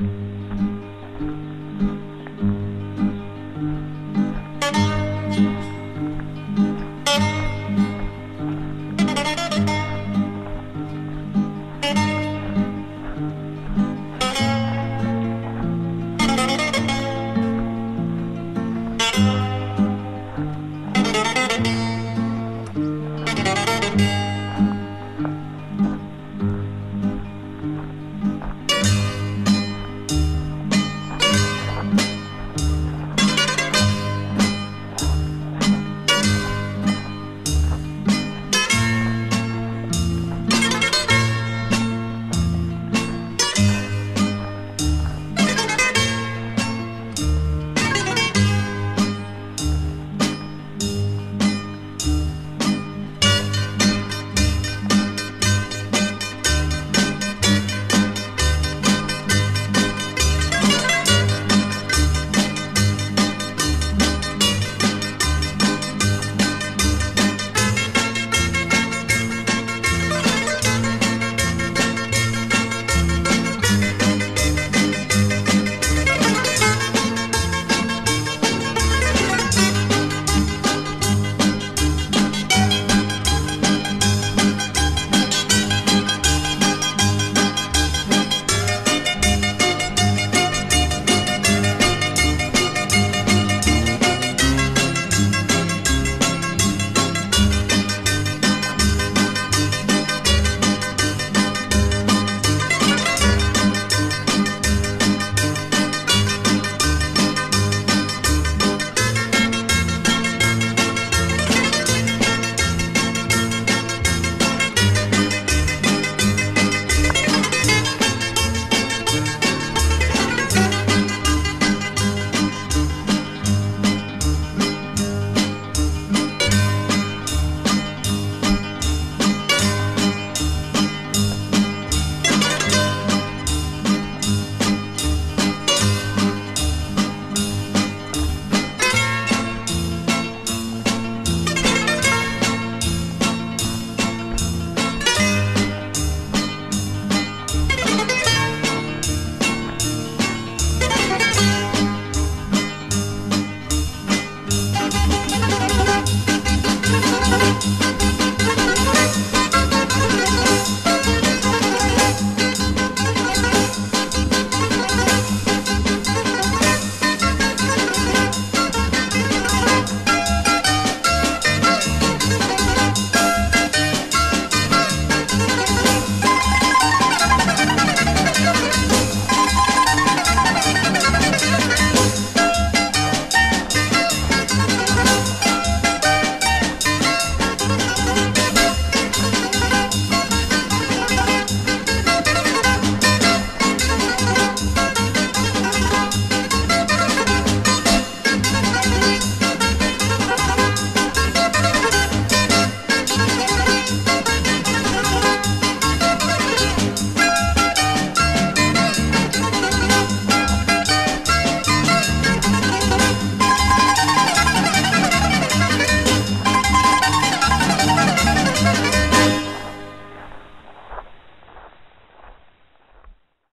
mm you.